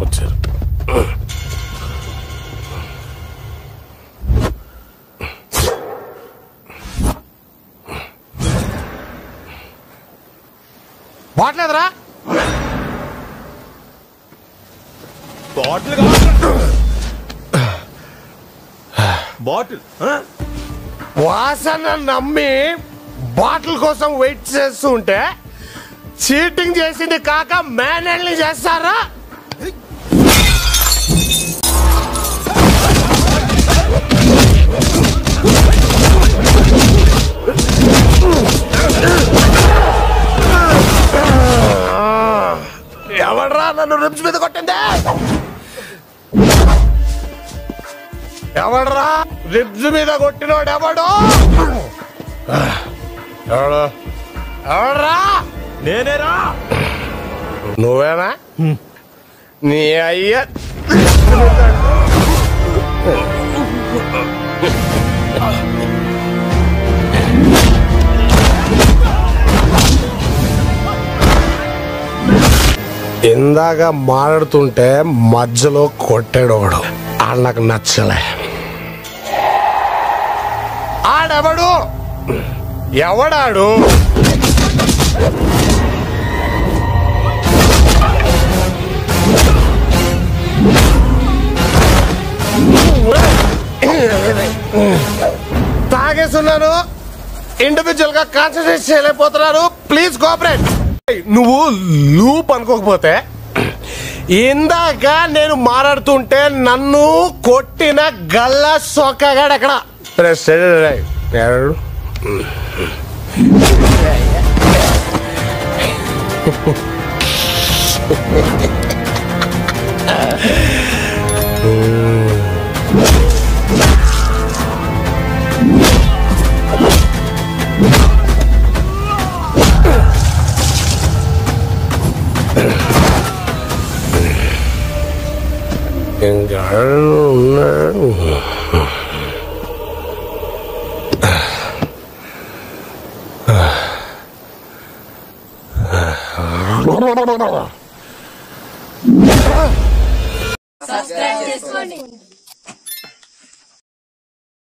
వచ్చారు. బాట్లేదురా bottle bottle వాసన నమ్మి బాటిల్ కోసం వెయిట్ చేస్తూ ఉంటే చీటింగ్ చేసింది కాక మేనల్ని చేస్తారా? నన్ను రిబ్స్ మీద కొట్టిందే. ఎవడరా? రిబ్స్ మీద కొట్టినోడు ఎవడు? ఎవడు? ఎవడరా? నేనేరా? నువ్వేనా? నీ అయ్య. ఇందాక మాట్లాడుతుంటే మధ్యలో కొట్టాడు ఒకడు. ఆడ నాకు నచ్చలే. ఆడెవడు? ఎవడాడు? తాగేస్తున్నాను. ఇండివిజువల్గా కాన్సన్ట్రేట్ చేయలేకపోతున్నారు ప్లీజ్ కోఆపరేట్ నువ్వు లూప్ అనుకోకపోతే ఇందాక నేను మాట్లాడుతుంటే నన్ను కొట్టిన గల్ల సొక్కగాడు ఎక్కడ ప్రెస్ ఎవరు ఇంకా ఉన్నాడు సబ్స్క్రైబ్ చేసుకోండి